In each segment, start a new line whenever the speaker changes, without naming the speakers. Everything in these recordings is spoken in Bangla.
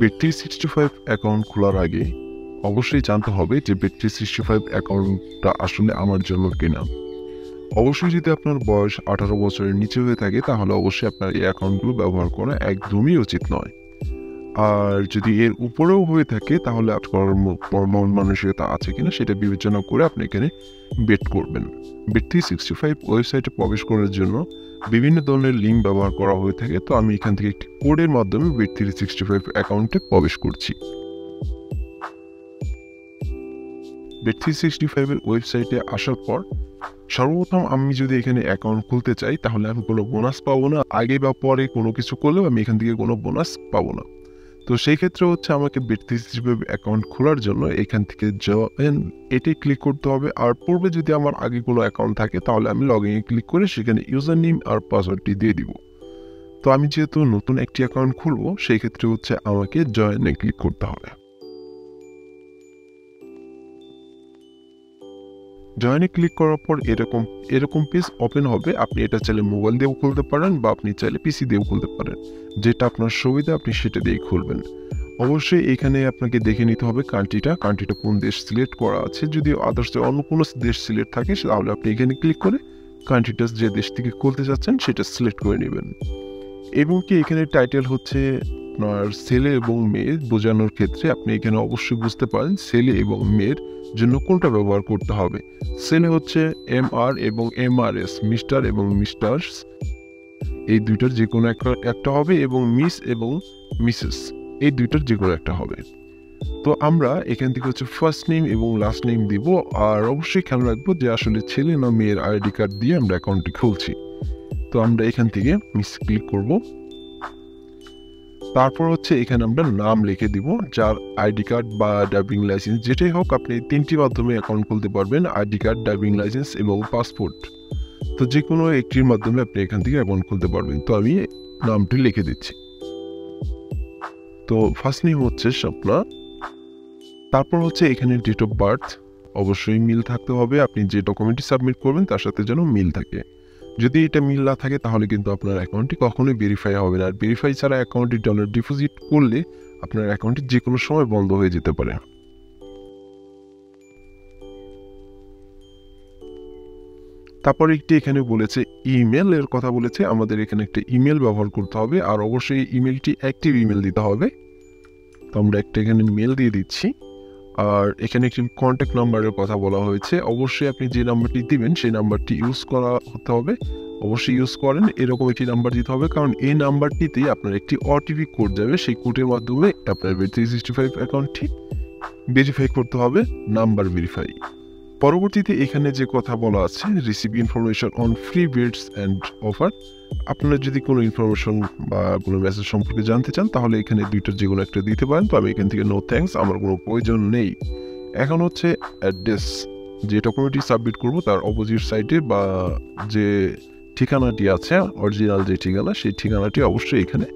Bet three sixty five account খোলার আগে অবশ্যই জানতে হবে যে বেট্রি সিক্সটি ফাইভ অ্যাকাউন্টটা আসলে আমার জন্য কেনা। অবশ্যই যদি আপনার বয়স আঠারো বছরের নিচে হয়ে থাকে, তাহলে অবশ্যই আপনার এই অ্যাকাউন্টগুলো ব্যবহার করা একদমই উচিত নয়। আর যদি এর উপরেও হয়ে থাকে, তাহলে আপনার মন মানসিকতা আছে কিনা সেটা বিবেচনা করে আপনি এখানে বেট করবেন। বেট থ্রি সিক্সটি ফাইভ ওয়েবসাইটে প্রবেশ করার জন্য বিভিন্ন ধরনের লিঙ্ক ব্যবহার করা হয়ে থাকে। তো আমি এখান থেকে একটি কোডের মাধ্যমে বেট থ্রি সিক্সটি ফাইভ অ্যাকাউন্টে প্রবেশ করছি। বেট থ্রি সিক্সটি ফাইভের ওয়েবসাইটে আসার পর সর্বপ্রথম আমি যদি এখানে অ্যাকাউন্ট খুলতে চাই, তাহলে আমি কোনো বোনাস পাবো না। আগে বা পরে কোনো কিছু করলেও আমি এখান থেকে কোনো বোনাস পাবো না। তো সেই ক্ষেত্রে হচ্ছে আমাকে বেট হিসেবে অ্যাকাউন্ট খোলার জন্য এখান থেকে জয়েন এটি ক্লিক করতে হবে। আর পূর্বে যদি আমার আগে কোনো অ্যাকাউন্ট থাকে, তাহলে আমি লগ ইনে ক্লিক করে সেখানে ইউজার নেম আর পাসওয়ার্ডটি দিয়ে দিব। তো আমি যেহেতু নতুন একটি অ্যাকাউন্ট খুলবো, সেই ক্ষেত্রে হচ্ছে আমাকে জয়েনে ক্লিক করতে হবে। জয়েনে ক্লিক করার পর এরকম এরকম পেজ ওপেন হবে। আপনি এটা চাইলে মোবাইল দিয়েও খুলতে পারেন বা আপনি চাইলে পিসি দিয়েও খুলতে পারেন। যেটা আপনার সুবিধা, আপনি সেটা দিয়েই খুলবেন। অবশ্যই এখানে আপনাকে দেখে নিতে হবে কান্ট্রিটা কান্ট্রিটা কোন দেশ সিলেক্ট করা আছে। যদি আদার্স অন্য কোনো দেশ সিলেক্ট থাকে, তাহলে আপনি এখানে ক্লিক করে কান্ট্রিটা যে দেশ থেকে খুলতে চাচ্ছেন সেটা সিলেক্ট করে নেবেন। এবং কি এখানে টাইটেল হচ্ছে আপনার ছেলে এবং মেয়ে বোঝানোর ক্ষেত্রে আপনি এখানে অবশ্যই বুঝতে পারেন ছেলে এবং মেয়ের জন্য কোনটা ব্যবহার করতে হবে। ছেলে হচ্ছে এম আর এবং এম আর এস মিস্টার এবং মিস্টার্স। এই দুইটার যে কোনো একটা একটা হবে এবং মিস এবং মিসেস। এই দুইটার যে কোনো একটা হবে। তো আমরা এখান থেকে হচ্ছে ফার্স্ট নেম এবং লাস্ট নেম দিব। আর অবশ্যই খেয়াল রাখব যে আসলে ছেলে না মেয়ের আইডি কার্ড দিয়ে আমরা অ্যাকাউন্টটি খুলছি। তো আমরা এখান থেকে মিস ক্লিক করব। তারপর হচ্ছে এখানে আমরা নাম লিখে দিব, যার আইডি কার্ড বা ড্রাইভিং লাইসেন্স যেটাই হোক, আপনি তিনটি মাধ্যমে অ্যাকাউন্ট খুলতে পারবেন আইডি কার্ড, ড্রাইভিং লাইসেন্স এবং পাসপোর্ট। তো যে কোনো একটির মাধ্যমে আপনি এখান থেকে অ্যাকাউন্ট খুলতে পারবেন। তো আমি নামটি লিখে দিচ্ছি। তো ফার্স্ট নেম হচ্ছে স্বপ্না। তারপর হচ্ছে এখানে ডেট অফ বার্থ অবশ্যই মিল থাকতে হবে। আপনি যে ডকুমেন্টটি সাবমিট করবেন, তার সাথে যেন মিল থাকে। যদি এটা মিল না থাকে, তাহলে কিন্তু আপনার অ্যাকাউন্টটি কখনোই ভেরিফাই হবে না। আর ভেরিফাই ছাড়া অ্যাকাউন্টটি ডলার ডিপোজিট করলে আপনার অ্যাকাউন্টটি যে কোনো সময় বন্ধ হয়ে যেতে পারে। তারপর একটি এখানে বলেছে ইমেল এর কথা বলেছে। আমাদের এখানে একটা ইমেল ব্যবহার করতে হবে, আর অবশ্যই ইমেলটি অ্যাক্টিভ ইমেল দিতে হবে। তো আমরা একটা এখানে মেল দিয়ে দিচ্ছি। আর এখানে একটি কন্ট্যাক্ট নাম্বারের কথা বলা হয়েছে। অবশ্যই আপনি যে নাম্বারটি দিবেন, সেই নাম্বারটি ইউজ করা হতে হবে। অবশ্যই ইউজ করেন, এরকম একটি নাম্বার দিতে হবে। কারণ এই নাম্বারটিতেই আপনার একটি ওটিপি কোড যাবে। সেই কোডের মাধ্যমে আপনার থ্রি সিক্সটি ফাইভ অ্যাকাউন্টটি ভেরিফাই করতে হবে নাম্বার ভেরিফাই পরবর্তীতে এখানে যে কথা বলা আছে receive information on free bets and offer আপনারা যদি কোনো ইনফরমেশন বা কোনো মেসেজ সম্পর্কে জানতে চান, তাহলে এখানে দুইটার যে কোনো একটা দিতে পারেন। তো আমি এখান থেকে নো থ্যাঙ্কস আমার কোনো প্রয়োজন নেই। এখন হচ্ছে অ্যাড্রেস যে ডকুমেন্টটি সাবমিট করব, তার অপোজিট সাইডে বা যে ঠিকানাটি আছে অরিজিনাল যে ঠিকানা, সেই ঠিকানাটি অবশ্যই এখানে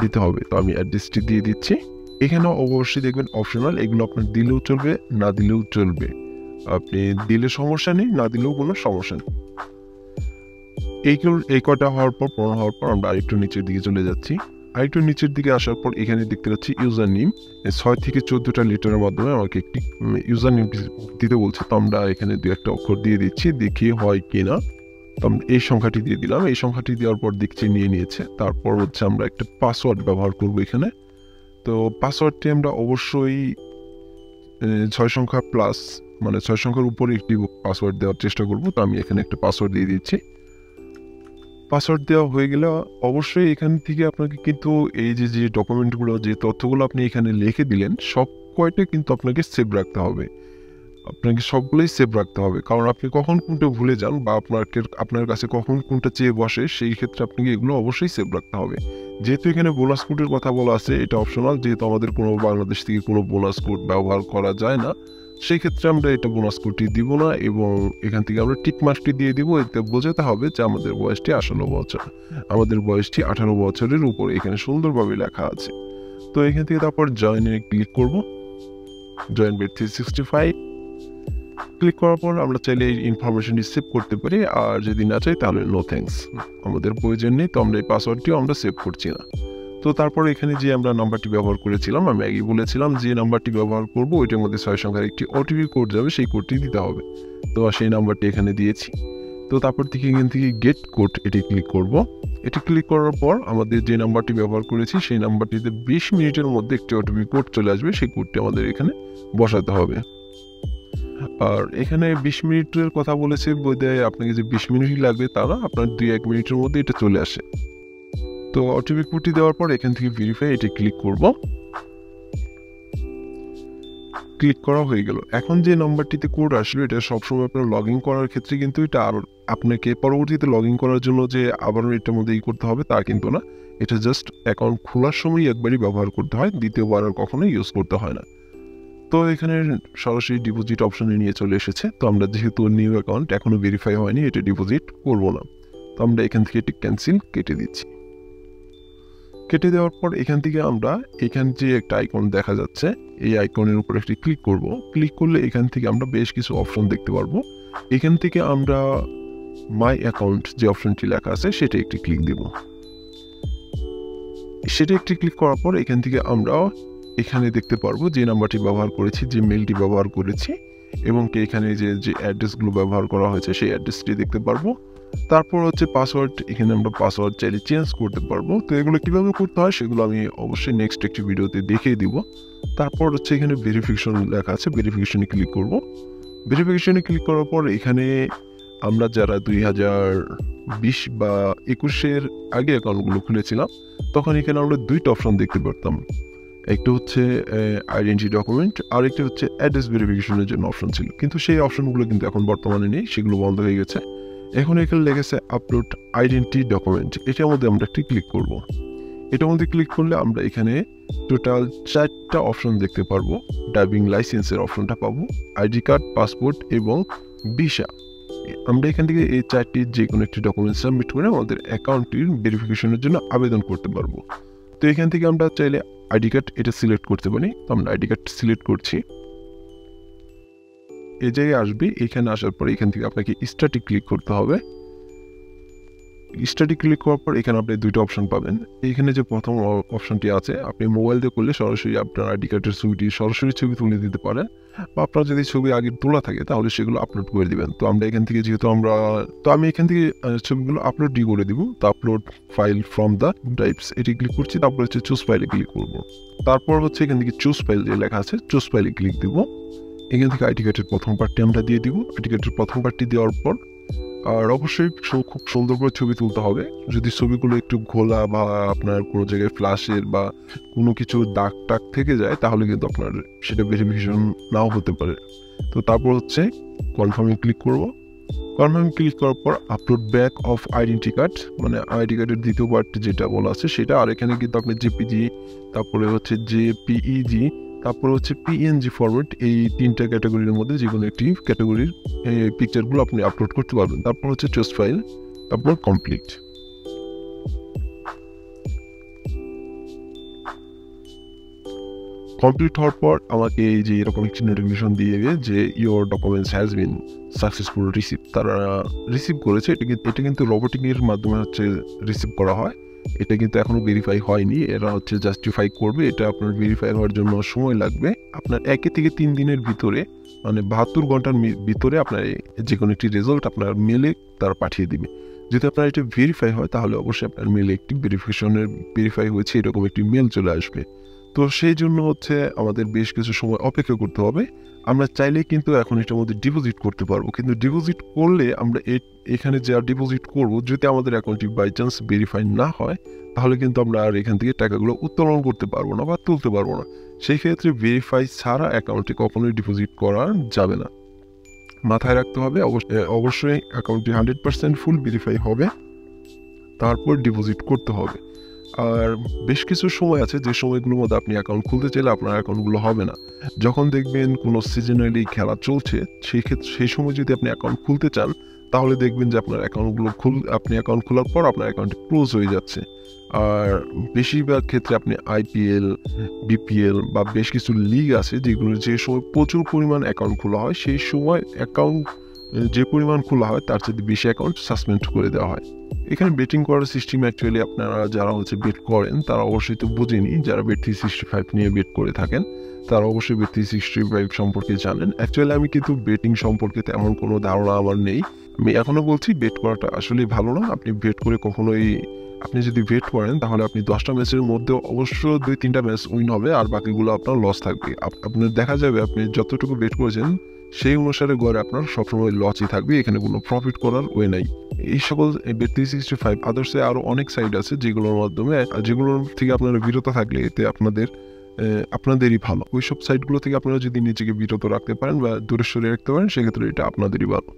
দিতে হবে। তো আমি অ্যাড্রেসটি দিয়ে দিচ্ছি। এখানেও অবশ্যই দেখবেন অপশনাল এগুলো আপনার দিলেও চলবে, না দিলেও চলবে। আপনি দিলে সমস্যা নেই, না দিলেও কোনো সমস্যা নেই। এইগুলো এই কটা হওয়ার পর পূরণ হওয়ার পর আমরা আরেকটু নিচের দিকে চলে যাচ্ছি। আরেকটু নিচের দিকে আসার পর এখানে দেখতে পাচ্ছি ইউজার নেম ছয় থেকে চোদ্দোটা লিটারের মাধ্যমে আমাকে একটি ইউজার নেম দিতে বলছে। তো আমরা এখানে দু একটা অক্ষর দিয়ে দিচ্ছি, দেখি হয় কি না। তো এই সংখ্যাটি দিয়ে দিলাম। এই সংখ্যাটি দেওয়ার পর দেখছি নিয়ে নিয়েছে। তারপর হচ্ছে আমরা একটা পাসওয়ার্ড ব্যবহার করব এখানে। তো পাসওয়ার্ডটি আমরা অবশ্যই ছয় সংখ্যা প্লাস মানে ছয় সংখ্যার উপরে একটি পাসওয়ার্ড দেওয়ার চেষ্টা করব, তো আমি এখানে একটা পাসওয়ার্ড দিয়ে দিচ্ছি। পাসওয়ার্ড দেওয়া হয়ে গেলে অবশ্যই এখান থেকে আপনাকে কিন্তু এই যে যে ডকুমেন্টগুলো যে তথ্যগুলো আপনি এখানে লিখে দিলেন, সব কয়টা কিন্তু আপনাকে সেভ রাখতে হবে। আপনাকে সবগুলোই সেভ রাখতে হবে। কারণ আপনি কখন কোনটা ভুলে যান বা আপনাকে, আপনার কাছে কখন কোনটা চেয়ে বসে, সেই ক্ষেত্রে আপনাকে এগুলো অবশ্যই সেভ রাখতে হবে। যেহেতু এখানে বোনাস কোডের কথা বলা আছে, এটা অপশনাল যেহেতু আমাদের কোনো বাংলাদেশ থেকে কোনো বোনাস কোড ব্যবহার করা যায় না সেই ক্ষেত্রে আমরা এটা বোনাস কোডটি দিব না এবং এখান থেকে আমরা টিক মার্কটি দিয়ে দিব। এতে বোঝাতে হবে যে আমাদের বয়সটি আঠারো বছর। আমাদের বয়সটি আঠারো বছরের উপর এখানে সুন্দরভাবে লেখা আছে। তো এখান থেকে তারপর জয়েনে ক্লিক করব। Join bet three sixty five click করার পর আমরা চাইলে এই ইনফরমেশনটি সেভ করতে পারি। আর যদি না চাই তাহলে নো থ্যাঙ্কস আমাদের প্রয়োজন নেই, তো আমরা এই পাসওয়ার্ডটিও আমরা সেভ করছি না। তো তারপর এখানে যে আমরা নাম্বারটি ব্যবহার করেছিলাম, আমি আগেই বলেছিলাম যে নাম্বারটি ব্যবহার করব, ওইটার মধ্যে ছয় সংখ্যার একটি ওটিপি কোড যাবে, সেই কোডটি দিতে হবে। তো সেই নাম্বারটি এখানে দিয়েছি। তো তারপর থেকে এখান থেকে গেট কোড এটি ক্লিক করব। এটি ক্লিক করার পর আমাদের যে নাম্বারটি ব্যবহার করেছি, সেই নাম্বারটিতে বিশ মিনিটের মধ্যে একটি ওটিপি কোড চলে আসবে, সেই কোডটি আমাদের এখানে বসাতে হবে। আর এখানে বিশ মিনিটের কথা বলেছে, বোধহয় আপনাকে যে বিশ মিনিটই লাগবে, তারা আপনার দুই এক মিনিটের মধ্যে এটা চলে আসে। তো ওটিপি কোডটি দেওয়ার পর এখান থেকে ভেরিফাই এটি ক্লিক করব। ক্লিক করা হয়ে গেল। এখন যে নাম্বারটিতে কোড আসলো এটা সবসময় আপনার লগ ইন করার ক্ষেত্রে কিন্তু এটা আর আপনাকে পরবর্তীতে লগ ইন করার জন্য যে আবারও এটার মধ্যে ই করতে হবে তা কিন্তু না। এটা জাস্ট অ্যাকাউন্ট খোলার সময় একবারই ব্যবহার করতে হয়, দ্বিতীয়বার আর কখনোই ইউজ করতে হয় না। তো এখানে সরাসরি ডিপোজিট অপশনে নিয়ে চলে এসেছে। তো আমরা যেহেতু নিউ অ্যাকাউন্ট এখনও ভেরিফাই হয়নি, এটা ডিপোজিট করব না। তো আমরা এখান থেকে এটি ক্যান্সেল কেটে দিচ্ছি। কেটে দেওয়ার পর এখান থেকে আমরা এখান যে একটা আইকন দেখা যাচ্ছে, এই আইকনের উপর একটি ক্লিক করব। ক্লিক করলে এখান থেকে আমরা বেশ কিছু অপশন দেখতে পারব। এখান থেকে আমরা মাই অ্যাকাউন্ট যে অপশনটি লেখা আছে, সেটা একটি ক্লিক দেব। সেটা একটি ক্লিক করার পর এখান থেকে আমরা এখানে দেখতে পারব যে নাম্বারটি ব্যবহার করেছি, যে মেলটি ব্যবহার করেছি এবং এখানে যে যে অ্যাড্রেসগুলো ব্যবহার করা হয়েছে, সেই অ্যাড্রেসটি দেখতে পারব। তারপর হচ্ছে পাসওয়ার্ড এখানে আমরা পাসওয়ার্ড চাইলে চেঞ্জ করতে পারব। তো এগুলো কীভাবে করতে হয় সেগুলো আমি অবশ্যই নেক্সট একটি ভিডিওতে দেখিয়ে দিব। তারপর হচ্ছে এখানে ভেরিফিকেশন লেখা আছে ভেরিফিকেশনে ক্লিক করব। ভেরিফিকেশনে ক্লিক করার পর এখানে আমরা যারা দুই হাজার বিশ বা একুশের আগে অ্যাকাউন্টগুলো খুলেছিলাম, তখন এখানে আমরা দুইটা অপশন দেখতে পারতাম। একটা হচ্ছে আইডেন্টি ডকুমেন্ট আর একটা হচ্ছে অ্যাড্রেস ভেরিফিকেশনের জন্য অপশন ছিল। কিন্তু সেই অপশনগুলো কিন্তু এখন বর্তমানে নেই, সেগুলো বন্ধ হয়ে গেছে। এখন এখানে লেগেছে আপলোড আইডেন্টি ডকুমেন্ট এটার মধ্যে আমরা একটি ক্লিক করব। এটার মধ্যে ক্লিক করলে আমরা এখানে টোটাল চারটা অপশন দেখতে পারব। ড্রাইভিং লাইসেন্সের অপশনটা পাবো আইডি কার্ড পাসপোর্ট এবং ভিসা আমরা এখান থেকে এই চারটি যে কোনো একটি ডকুমেন্ট সাবমিট করে আমাদের অ্যাকাউন্টটির ভেরিফিকেশনের জন্য আবেদন করতে পারব। তো এখান থেকে আমরা চাইলে আইডি কার্ড এটা সিলেক্ট করতে পারি। আমরা আইডি কার্ড সিলেক্ট করছি। এই জায়গায় আসবে, এখানে আসার পর এখান থেকে আপনাকে স্টার্টে ক্লিক করতে হবে। স্টাডি ক্লিক করার পর এখানে আপনি দুইটা অপশন পাবেন। এখানে যে প্রথম অপশনটি আছে, আপনি মোবাইল দিয়ে করলে সরাসরি আপনার আইডি কার্ডের ছবিটি, সরাসরি ছবি তুলে দিতে পারেন। বা আপনার যদি ছবি আগে তোলা থাকে, তাহলে সেগুলো আপলোড করে দিবেন। তো আমরা এখান থেকে যেহেতু আমরা, তো আমি এখান থেকে ছবিগুলো আপলোড ডি করে দিব। তো upload file from the drives এটি ক্লিক করছি, তারপর হচ্ছে চুজ ফাইলে ক্লিক করব। তারপর হচ্ছে এখান থেকে চুজ ফাইল যে লেখা আছে চুজ ফাইলে ক্লিক দিব। এখান থেকে আইডি কার্ডের প্রথম পার্টটি আমরা দিয়ে দিব। আইডি কার্ডের প্রথম পার্টটি দেওয়ার পর, আর অবশ্যই খুব সুন্দর করে ছবি তুলতে হবে। যদি ছবিগুলো একটু ঘোলা বা আপনার কোনো জায়গায় ফ্লাশের বা কোনো কিছু দাগ টাগ থেকে যায়, তাহলে কিন্তু আপনার সেটা ভেরিফিকেশন নাও হতে পারে। তো তারপর হচ্ছে কনফার্মে ক্লিক করব। কনফার্মে ক্লিক করার পর upload back of identity card মানে আইডি কার্ডের দ্বিতীয় পার্টটি যেটা বলা আছে, সেটা আর এখানে কিন্তু আপনি জেপিজি তারপরে হচ্ছে জেপিইজি তারপর হচ্ছে পিএনজি ফরম্যাট এই তিনটা ক্যাটাগরির মধ্যে যে কোনো একটি ক্যাটাগরির পিকচারগুলো আপনি আপলোড করতে পারবেন। তারপর হচ্ছে চুজ ফাইল তারপর কমপ্লিট কমপ্লিট হওয়ার পর আমাকে এই যে এরকম একটি নোটিফিকেশন দিয়ে দেবে যে your documents has been successful receive তারা রিসিভ করেছে, এটা কিন্তু এটা কিন্তু রোবোটিকের মাধ্যমে হচ্ছে রিসিভ করা হয়। এটা কিন্তু এখনও ভেরিফাই হয়নি, এরা হচ্ছে জাস্টিফাই করবে, এটা আপনার ভেরিফাই হওয়ার জন্য সময় লাগবে। আপনার একে থেকে তিন দিনের ভিতরে মানে বাহাত্তর ঘণ্টার ভিতরে আপনার যে কোনো একটি রেজাল্ট আপনার মেলে তারা পাঠিয়ে দিবে। যদি আপনার এটা ভেরিফাই হয়, তাহলে অবশ্যই আপনার মেলে একটি ভেরিফিকেশনের ভেরিফাই হয়েছে, এরকম একটি মেল চলে আসবে। তো সেই জন্য হচ্ছে আমাদের বেশ কিছু সময় অপেক্ষা করতে হবে। আমরা চাইলে কিন্তু এখন এটার মধ্যে ডিপোজিট করতে পারব। কিন্তু ডিপোজিট করলে আমরা এখানে যা ডিপোজিট করব, যদি আমাদের অ্যাকাউন্টটি বাই চান্স ভেরিফাই না হয়, তাহলে কিন্তু আমরা আর এখান থেকে টাকাগুলো উত্তোলন করতে পারব না বা তুলতে পারব না। সেই ক্ষেত্রে ভেরিফাই ছাড়া অ্যাকাউন্টে কখনোই ডিপোজিট করা যাবে না। মাথায় রাখতে হবে অবশ্যই অ্যাকাউন্টটি হান্ড্রেড পার্সেন্ট ফুল ভেরিফাই হবে। তারপর ডিপোজিট করতে হবে। আর বেশ কিছু সময় আছে যে সময়গুলোর মধ্যে আপনি অ্যাকাউন্ট খুলতে চাইলে আপনার অ্যাকাউন্টগুলো হবে না। যখন দেখবেন কোনো সিজনালি খেলা চলছে, সেই ক্ষেত্রে, সেই সময় যদি আপনি অ্যাকাউন্ট খুলতে চান, তাহলে দেখবেন যে আপনার অ্যাকাউন্টগুলো খুল, আপনি অ্যাকাউন্ট খোলার পর আপনার অ্যাকাউন্টটি ক্লোজ হয়ে যাচ্ছে। আর বেশিরভাগ ক্ষেত্রে আপনি আইপিএল বিপিএল বা বেশ কিছু লিগ আছে যেগুলো যে সময় প্রচুর পরিমাণ অ্যাকাউন্ট খোলা হয়, সেই সময় অ্যাকাউন্ট যে পরিমাণ খোলা হয়, তার সাথে বেশি অ্যাকাউন্ট সাসপেন্ড করে দেওয়া হয়। এখানে বেটিং করার সিস্টেম অ্যাকচুয়ালি আপনারা যারা হচ্ছে বেট করেন, তারা অবশ্যই তো বুঝেনি, যারা বেট থ্রি সিক্সটি ফাইভ নিয়ে বেট করে থাকেন, তারা অবশ্যই বেট থ্রি সিক্সটি ফাইভ সম্পর্কে জানেন। অ্যাকচুয়ালি আমি কিন্তু বেটিং সম্পর্কে তেমন কোনো ধারণা আমার নেই। আমি এখনও বলছি বেট করাটা আসলে ভালো না। আপনি বেট করে কখনোই, আপনি যদি বেট করেন, তাহলে আপনি দশটা ম্যাচের মধ্যে অবশ্য দুই তিনটা ম্যাচ উইন হবে, আর বাকিগুলো আপনার লস থাকবে। আপ- আপনার দেখা যাবে আপনি যতটুকু বেট করেছেন সেই অনুসারে গড়ে আপনার সবসময় লসই থাকবে, এখানে কোনো প্রফিট করার ওয়ে নাই। এই সকল থ্রি সিক্সটি ফাইভ আদার্সে আরও অনেক সাইট আছে যেগুলোর মাধ্যমে, যেগুলোর থেকে আপনারা বিরত থাকলে এতে আপনাদের আপনাদেরই ভালো। ওইসব সাইটগুলো থেকে আপনারা যদি নিজেকে বিরত রাখতে পারেন বা দূরে সরিয়ে রাখতে পারেন, সেক্ষেত্রে এটা আপনাদেরই ভালো।